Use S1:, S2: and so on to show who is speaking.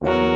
S1: Bye.